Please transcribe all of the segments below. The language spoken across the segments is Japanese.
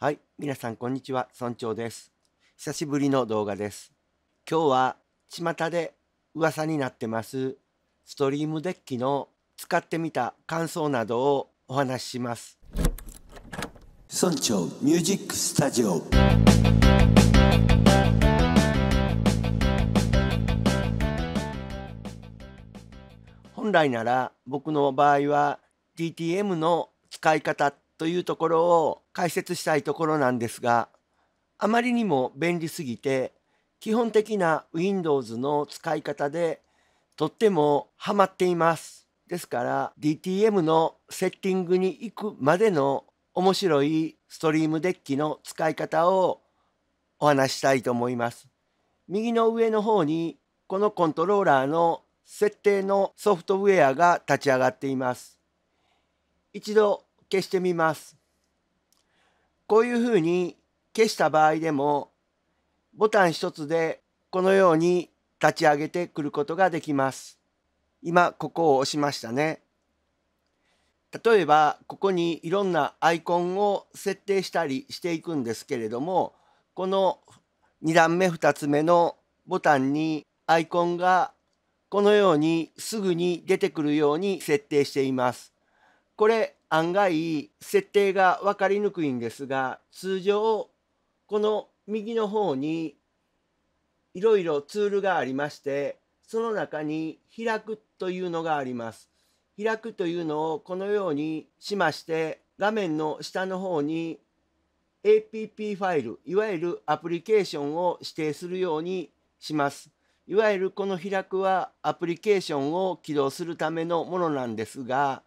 はい、皆さんこんにちは、村長です。久しぶりの動画です。今日は巷で噂になってますストリームデッキの使ってみた感想などをお話しします。村長ミュージックスタジオ本来なら僕の場合は DTM の使い方というところを解説したいところなんですがあまりにも便利すぎて基本的な Windows の使い方でとってもハマっています。ですから DTM のセッティングに行くまでの面白いストリームデッキの使い方をお話したいと思います。右の上の方にこのコントローラーの設定のソフトウェアが立ち上がっています。一度消してみます。こういうふうに消した場合でもボタン一つでこのように立ち上げてくることができます。今ここを押しましたね。例えばここにいろんなアイコンを設定したりしていくんですけれどもこの2段目2つ目のボタンにアイコンがこのようにすぐに出てくるように設定しています。これ案外設定が分かりにくいんですが通常この右の方にいろいろツールがありましてその中に開くというのがあります。開くというのをこのようにしまして画面の下の方に APP ファイルいわゆるアプリケーションを指定するようにします。いわゆるこの開くはアプリケーションを起動するためのものなんですが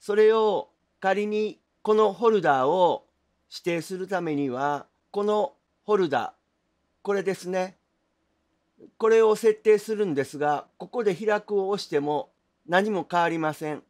それを仮にこのホルダーを指定するためにはこのホルダーこれですね。これを設定するんですがここで開くを押しても何も変わりません。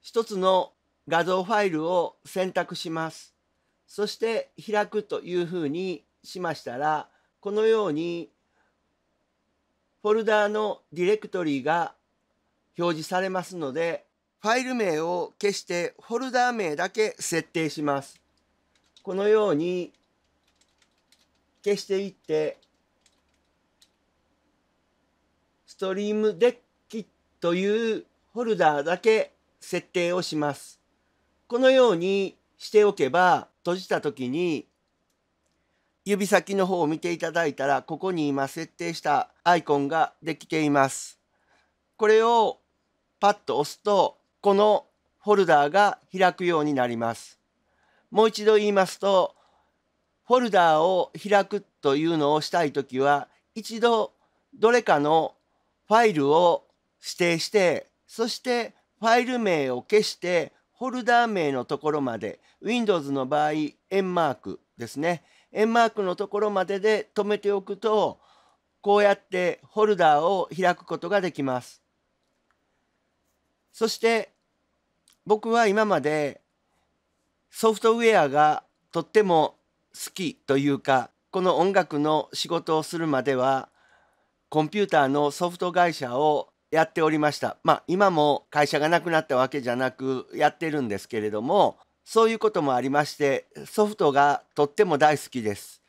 一つの画像ファイルを選択します。そして開くというふうにしましたらこのようにフォルダーのディレクトリが表示されますのでファイル名を消してフォルダー名だけ設定しますこのように消していってストリームデッキというフォルダーだけ設定をしますこのようにしておけば閉じた時に指先の方を見ていただいたらここに今設定したアイコンができています。これをパッと押すとこのフォルダーが開くようになります。もう一度言いますとフォルダーを開くというのをしたい時は一度どれかのファイルを指定してそしてファイル名を消してフォルダー名のところまで Windows の場合円マークですね円マークのところまでで止めておくとこうやってフォルダーを開くことができます。そして僕は今までソフトウェアがとっても好きというかこの音楽の仕事をするまではコンピューターのソフト会社をやっておりました。まあ今も会社がなくなったわけじゃなくやってるんですけれどもそういうこともありましてソフトがとっても大好きです。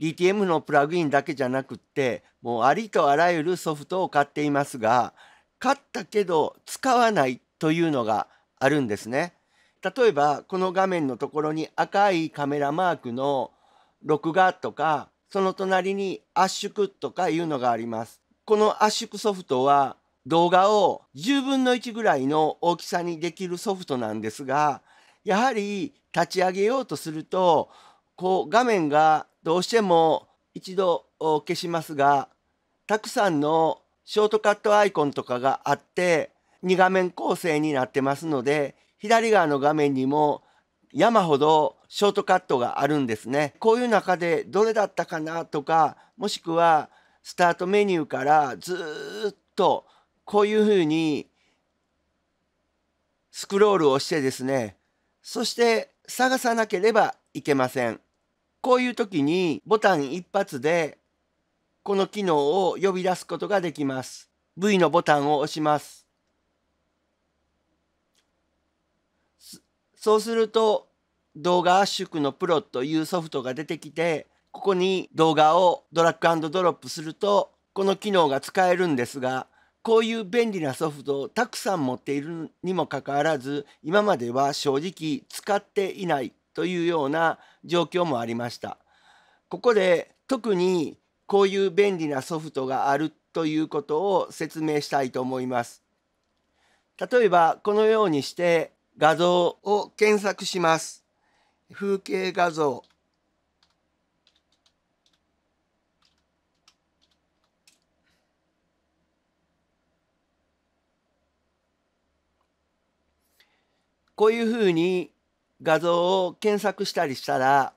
DTM のプラグインだけじゃなくってもうありとあらゆるソフトを買っていますが買ったけど使わないというのがあるんですね。例えばこの画面のところに赤いカメラマークの録画とかその隣に圧縮とかいうのがあります。この圧縮ソフトは動画を10分の1ぐらいの大きさにできるソフトなんですがやはり立ち上げようとするとこう画面がどうしても一度消しますがたくさんのショートカットアイコンとかがあって2画面構成になってますので左側の画面にも山ほどショートカットがあるんですね。こういう中でどれだったかなとかもしくはスタートメニューからずっとこういうふうにスクロールをしてですねそして探さなければいけません。こういう時にボタン一発でこの機能を呼び出すことができます。V のボタンを押します。そうすると動画圧縮のプロというソフトが出てきてここに動画をドラッグドロップするとこの機能が使えるんですがこういう便利なソフトをたくさん持っているにもかかわらず今までは正直使っていないというような状況もありました。ここで特にこういう便利なソフトがあるということを説明したいと思います。例えばこのようにして画像を検索します。風景画像こういうふうに画像を検索したりしたら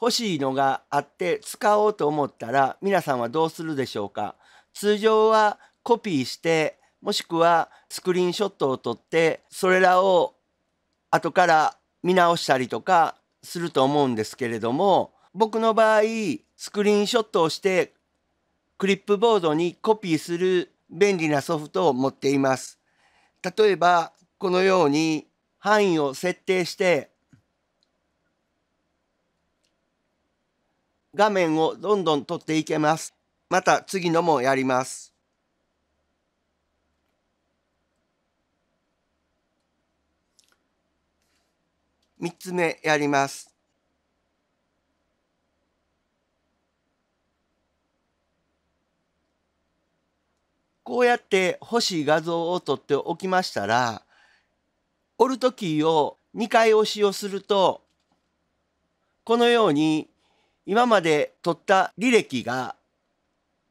欲しいのがあって使おうと思ったら皆さんはどうするでしょうか？通常はコピーしてもしくはスクリーンショットを撮ってそれらを後から見直したりとかすると思うんですけれども僕の場合スクリーンショットをしてクリップボードにコピーする便利なソフトを持っています。例えばこのように範囲を設定して画面をどんどん撮っていけます。また次のもやります。3つ目やります。こうやって欲しい画像を撮っておきましたらオルトキーを2回押しをするとこのように今まで撮った履歴が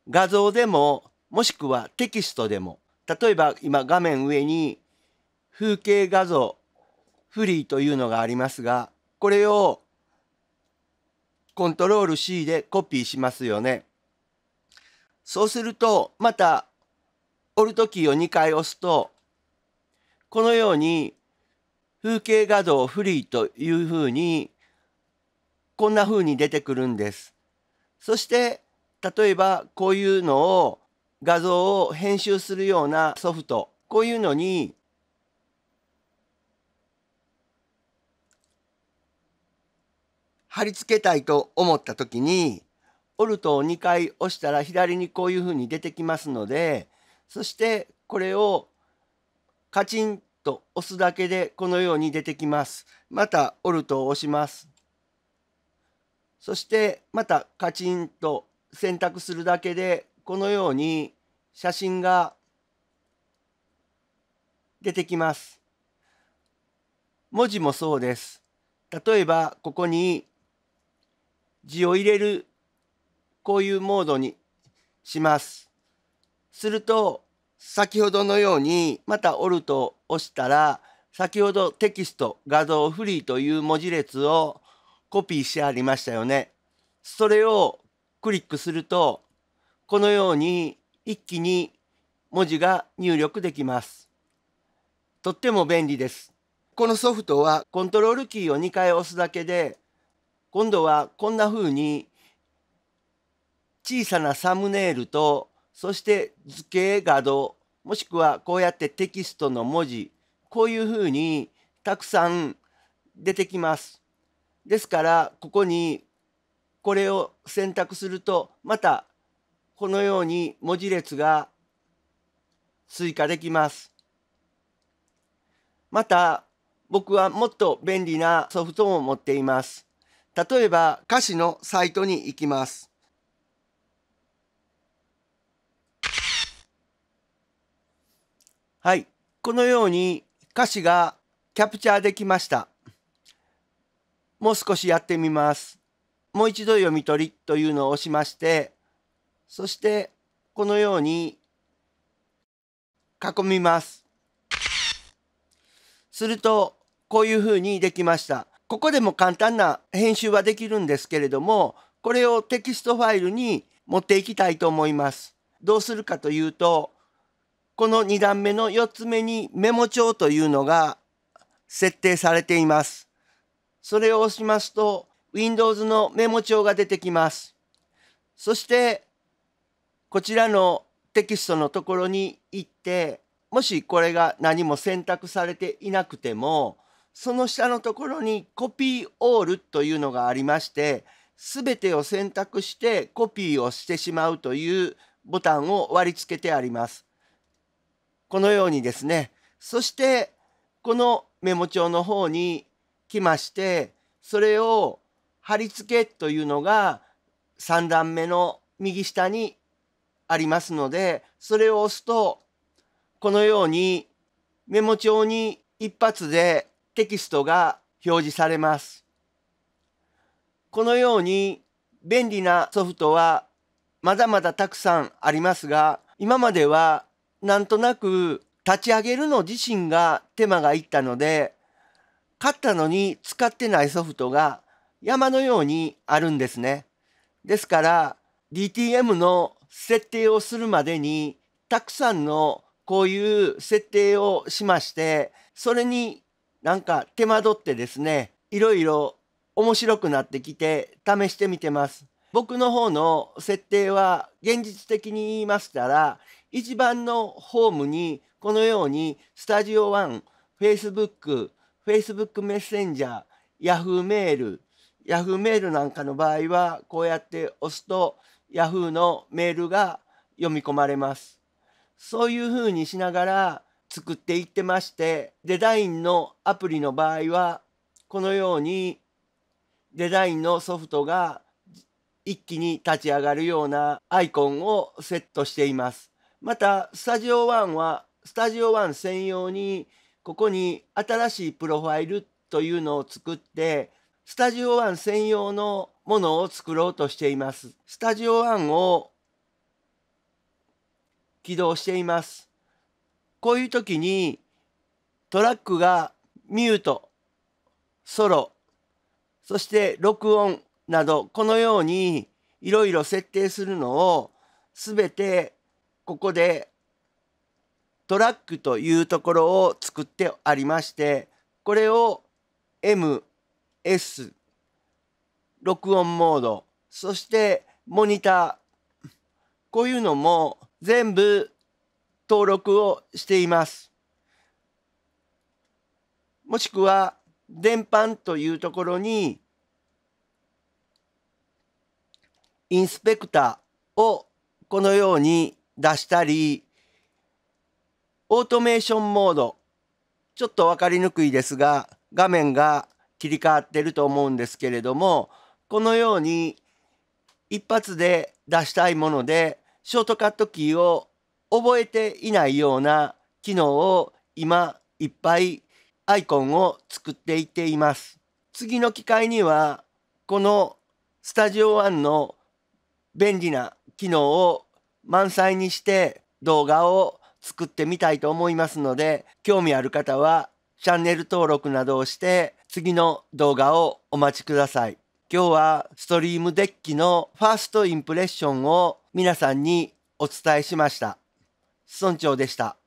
画像でももしくはテキストでも例えば今画面上に風景画像フリーというのがありますがこれをコントロール C でコピーしますよね。そうするとまたオルトキーを2回押すとこのように風景画像フリーというふうにこんなふうに出てくるんです。そして例えばこういうのを画像を編集するようなソフトこういうのに貼り付けたいと思った時にオルトを2回押したら左にこういうふうに出てきますのでそしてこれをカチンと押すだけでこのように出てきます。またオルトを押します。そしてまたカチンと選択するだけでこのように写真が出てきます。文字もそうです。例えばここに字を入れるこういうモードにします。すると先ほどのようにまたオルトを押したら先ほどテキスト画像フリーという文字列をコピーしてありましたよね。それをクリックするとこのように一気に文字が入力できます。とっても便利です。このソフトはコントロールキーを2回押すだけで今度はこんな風に小さなサムネイルとそして図形画像もしくはこうやってテキストの文字こういうふうにたくさん出てきます。ですからここにこれを選択するとまたこのように文字列が追加できます。また僕はもっと便利なソフトも持っています。例えば歌詞のサイトに行きます。はい。このように歌詞がキャプチャーできました。もう少しやってみます。もう一度読み取りというのを押しまして、そしてこのように囲みます。するとこういうふうにできました。ここでも簡単な編集はできるんですけれども、これをテキストファイルに持っていきたいと思います。どうするかというと、この2段目の4つ目にメモ帳というのが設定されています。それを押しますと Windows のメモ帳が出てきます。そしてこちらのテキストのところに行ってもしこれが何も選択されていなくてもその下のところにコピーオールというのがありまして全てを選択してコピーをしてしまうというボタンを割り付けてあります。このようにですねそしてこのメモ帳の方に来ましてそれを貼り付けというのが3段目の右下にありますのでそれを押すとこのようにメモ帳に一発でテキストが表示されます。このように便利なソフトはまだまだたくさんありますが今まではなんとなく立ち上げるの自身が手間がいったので買ったのに使ってないソフトが山のようにあるんですね。ですから DTM の設定をするまでにたくさんのこういう設定をしましてそれになんか手間取ってですねいろいろ面白くなってきて試してみてます。僕の方の設定は現実的に言いましたら一番のホームにこのようにスタジオ1、Facebook、Facebook メッセンジャー、Yahoo メール、Yahoo メールなんかの場合はこうやって押すと Yahoo のメールが読み込まれます。そういうふうにしながら作っていってましてデザインのアプリの場合はこのようにデザインのソフトが一気に立ち上がるようなアイコンをセットしています。またスタジオ1はスタジオ1専用にここに新しいプロファイルというのを作ってスタジオ1専用のものを作ろうとしています。スタジオ1を起動しています。こういう時にトラックがミュート、ソロ、そして録音などこのようにいろいろ設定するのをすべてここでトラックというところを作ってありましてこれを MS 録音モードそしてモニターこういうのも全部登録をしています。もしくは電波というところにインスペクターをこのように出したりオートメーションモードちょっと分かりにくいですが画面が切り替わってると思うんですけれどもこのように一発で出したいものでショートカットキーを覚えていないような機能を今いっぱいアイコンを作っていっています。次の機会にはこのスタジオ1の便利な機能を満載にして動画を作ってみたいと思いますので興味ある方はチャンネル登録などをして次の動画をお待ちください。今日はストリームデッキのファーストインプレッションを皆さんにお伝えしました。村長でした。